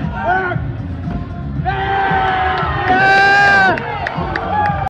Yeah.